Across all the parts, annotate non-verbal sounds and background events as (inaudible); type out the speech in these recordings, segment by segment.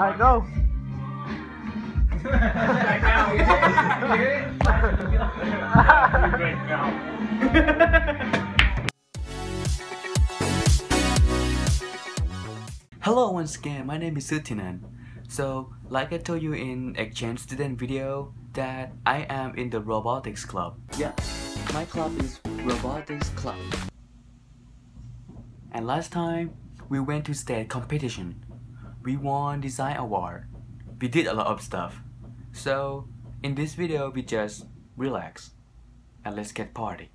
Alright, go. Hello once again, my name is Sutinan. So, like I told you in exchange student video, that I am in the robotics club. Yeah, my club is robotics club. And last time, we went to state competition. We won design award. We did a lot of stuff. So, in this video, we just relax and let's get party.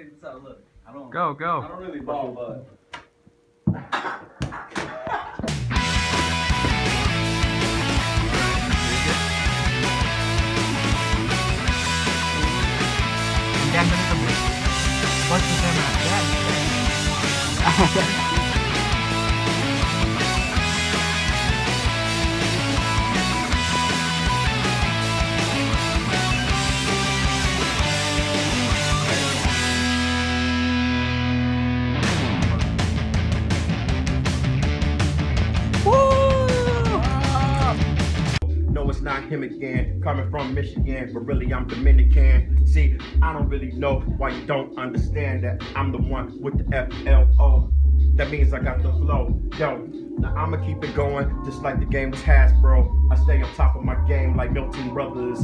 Check this out. Look, I don't. Go, I go. don't really ball, but. Not him again. Coming from Michigan, but really I'm Dominican. See, I don't really know why you don't understand that I'm the one with the FLO. That means I got the flow. Yo, now I'ma keep it going just like the game was Hasbro. I stay on top of my game like Milton Brothers.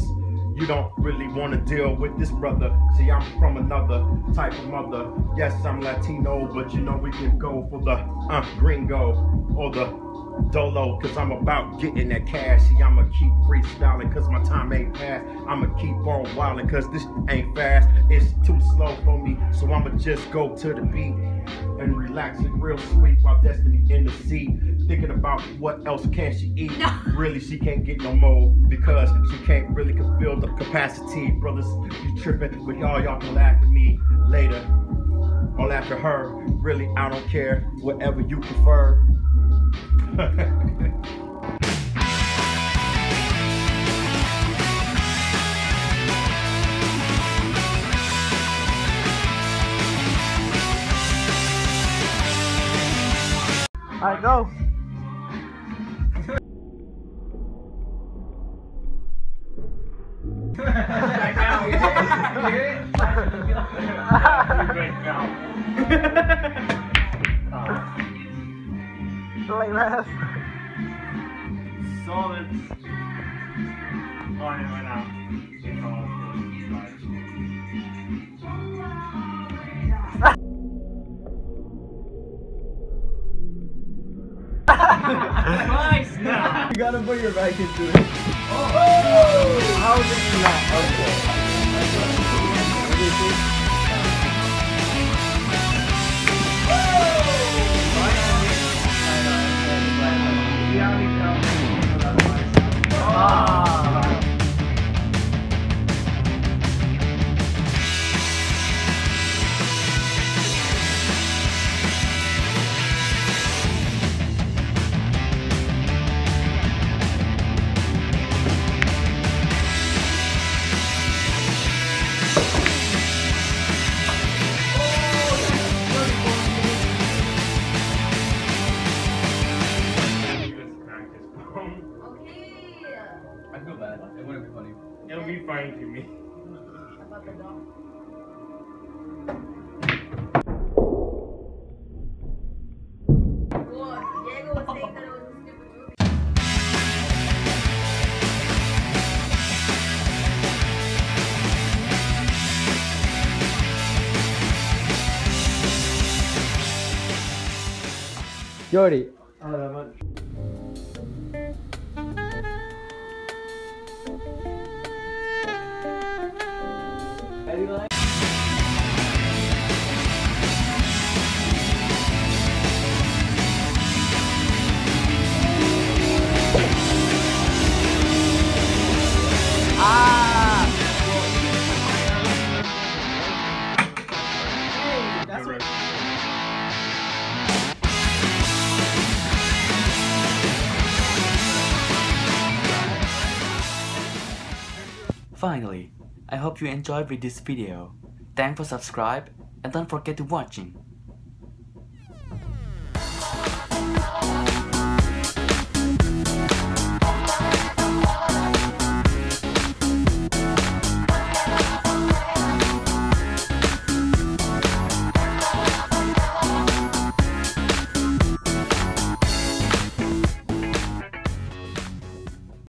You don't really want to deal with this brother. See, I'm from another type of mother. Yes, I'm Latino, but you know we can go for the uh, gringo or the Dolo, cause I'm about getting that cash. See, I'ma keep freestyling, cause my time ain't past. I'ma keep on wildin', cause this ain't fast. It's too slow for me, so I'ma just go to the beat and relax it real sweet while Destiny in the seat. Thinking about what else can she eat. (laughs) Really, she can't get no more because she can't really fulfill the capacity. Brothers, you tripping, but y'all, y'all can laugh at me later. All laugh at her. Really, I don't care. Whatever you prefer. Alright, go. Like that. Solid. On it right now. Nice! Now. (laughs) You gotta put your back into it. Oh. How did you not? Okay. Bad. It wouldn't be funny. It'll be fine to me. About the dog. Well, Diego was Finally, I hope you enjoyed with this video. Thanks for subscribe and don't forget to watching.